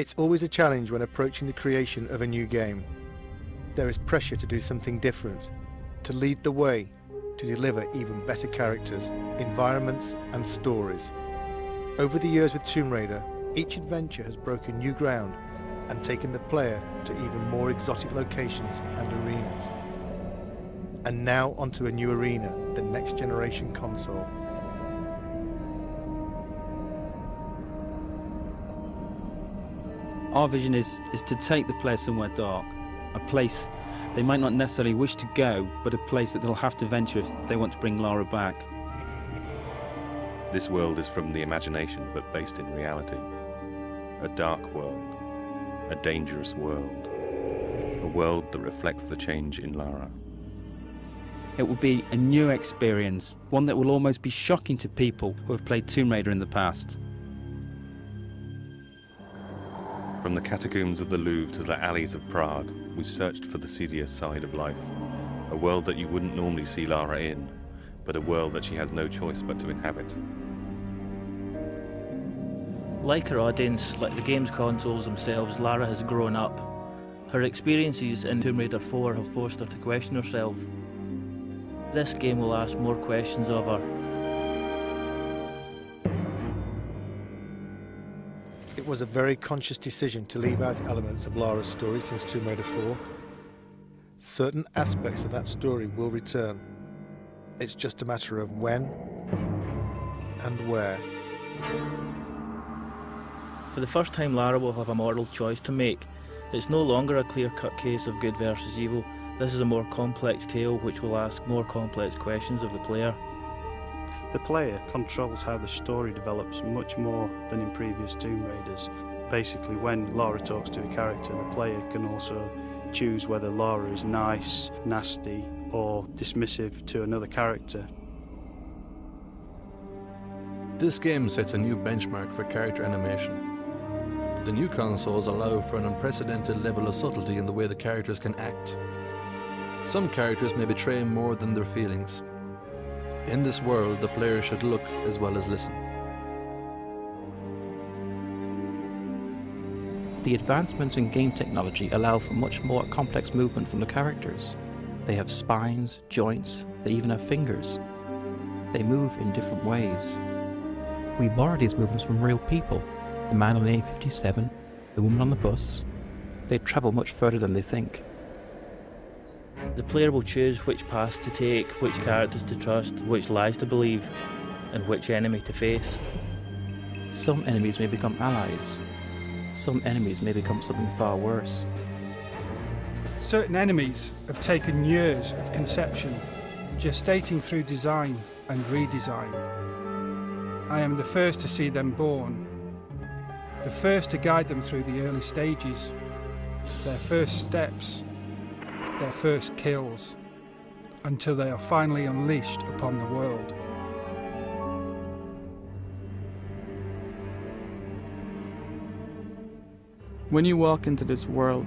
It's always a challenge when approaching the creation of a new game. There is pressure to do something different, to lead the way, to deliver even better characters, environments and stories. Over the years with Tomb Raider, each adventure has broken new ground and taken the player to even more exotic locations and arenas. And now onto a new arena, the next generation console. Our vision is, is to take the player somewhere dark, a place they might not necessarily wish to go, but a place that they'll have to venture if they want to bring Lara back. This world is from the imagination but based in reality. A dark world, a dangerous world, a world that reflects the change in Lara. It will be a new experience, one that will almost be shocking to people who have played Tomb Raider in the past. From the catacombs of the Louvre to the alleys of Prague, we searched for the seedier side of life. A world that you wouldn't normally see Lara in, but a world that she has no choice but to inhabit. Like her audience, like the game's consoles themselves, Lara has grown up. Her experiences in Tomb Raider 4 have forced her to question herself. This game will ask more questions of her. It was a very conscious decision to leave out elements of Lara's story since Tomb Raider 4. Certain aspects of that story will return. It's just a matter of when and where. For the first time, Lara will have a moral choice to make. It's no longer a clear cut case of good versus evil. This is a more complex tale which will ask more complex questions of the player. The player controls how the story develops much more than in previous Tomb Raiders. Basically, when Lara talks to a character, the player can also choose whether Lara is nice, nasty, or dismissive to another character. This game sets a new benchmark for character animation. The new consoles allow for an unprecedented level of subtlety in the way the characters can act. Some characters may betray more than their feelings. In this world, the player should look as well as listen. The advancements in game technology allow for much more complex movement from the characters. They have spines, joints, they even have fingers. They move in different ways. We borrow these movements from real people. The man on the A57, the woman on the bus. They travel much further than they think. The player will choose which paths to take, which characters to trust, which lies to believe, and which enemy to face. Some enemies may become allies. Some enemies may become something far worse. Certain enemies have taken years of conception, gestating through design and redesign. I am the first to see them born, the first to guide them through the early stages, their first steps, their first kills, until they are finally unleashed upon the world. When you walk into this world,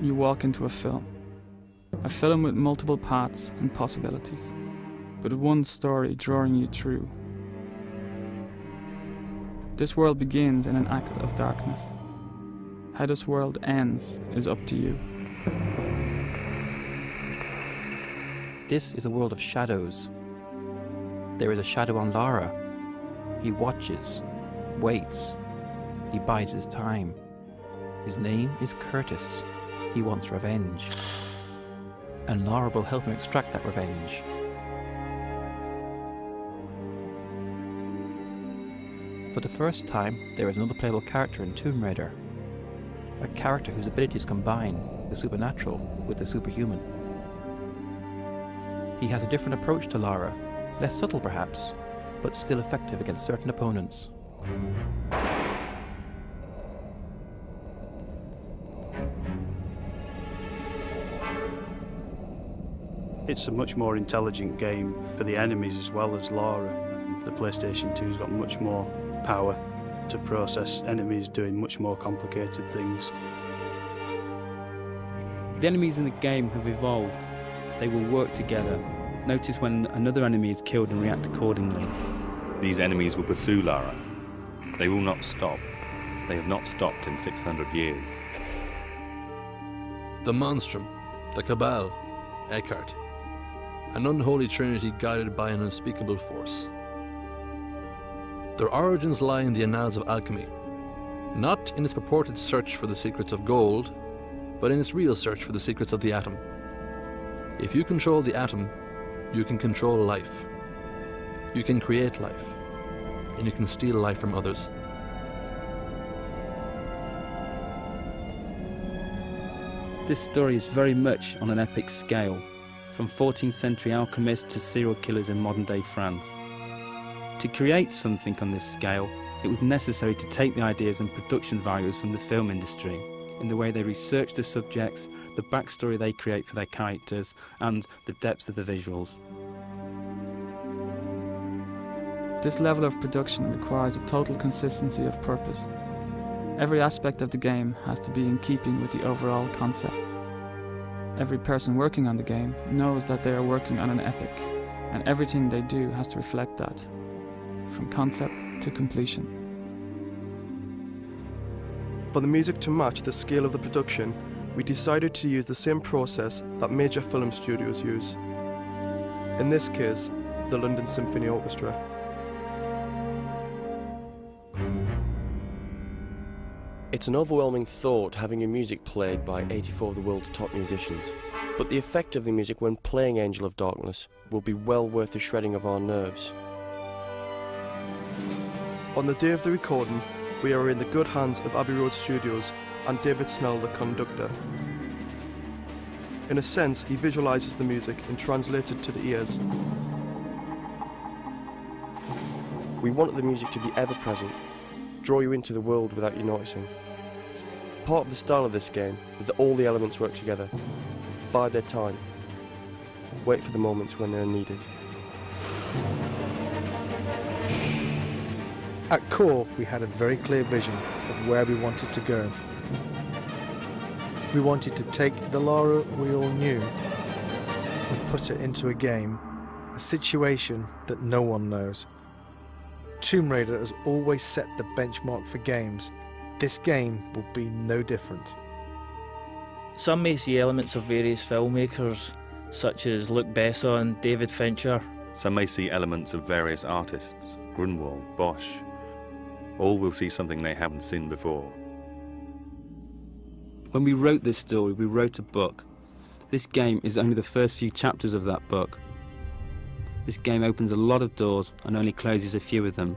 you walk into a film. A film with multiple paths and possibilities, but one story drawing you through. This world begins in an act of darkness. How this world ends is up to you. This is a world of shadows. There is a shadow on Lara. He watches, waits, he bides his time. His name is Kurtis. He wants revenge. And Lara will help him extract that revenge. For the first time, there is another playable character in Tomb Raider. A character whose abilities combine the supernatural with the superhuman. He has a different approach to Lara, less subtle perhaps, but still effective against certain opponents. It's a much more intelligent game for the enemies as well as Lara. The PlayStation 2's got much more power to process enemies doing much more complicated things. The enemies in the game have evolved. They will work together. Notice when another enemy is killed and react accordingly. These enemies will pursue Lara. They will not stop. They have not stopped in 600 years. The Monstrum, the Cabal, Eckhardt. An unholy trinity guided by an unspeakable force. Their origins lie in the annals of alchemy, not in its purported search for the secrets of gold, but in its real search for the secrets of the atom. If you control the atom, you can control life. You can create life, and you can steal life from others. This story is very much on an epic scale, from 14th century alchemists to serial killers in modern day France. To create something on this scale, it was necessary to take the ideas and production values from the film industry in the way they research the subjects, the backstory they create for their characters, and the depth of the visuals. This level of production requires a total consistency of purpose. Every aspect of the game has to be in keeping with the overall concept. Every person working on the game knows that they are working on an epic, and everything they do has to reflect that, from concept to completion. For the music to match the scale of the production, we decided to use the same process that major film studios use. In this case, the London Symphony Orchestra. It's an overwhelming thought having your music played by 84 of the world's top musicians. But the effect of the music when playing Angel of Darkness will be well worth the shredding of our nerves. On the day of the recording, we are in the good hands of Abbey Road Studios and David Snell, the conductor. In a sense, he visualizes the music and translates it to the ears. We wanted the music to be ever present, draw you into the world without you noticing. Part of the style of this game is that all the elements work together, bide their time, wait for the moments when they're needed. At core, we had a very clear vision of where we wanted to go. We wanted to take the Lara we all knew and put it into a game, a situation that no one knows. Tomb Raider has always set the benchmark for games. This game will be no different. Some may see elements of various filmmakers, such as Luc Besson, David Fincher. Some may see elements of various artists, Grunewald, Bosch. All will see something they haven't seen before. When we wrote this story, we wrote a book. This game is only the first few chapters of that book. This game opens a lot of doors and only closes a few of them.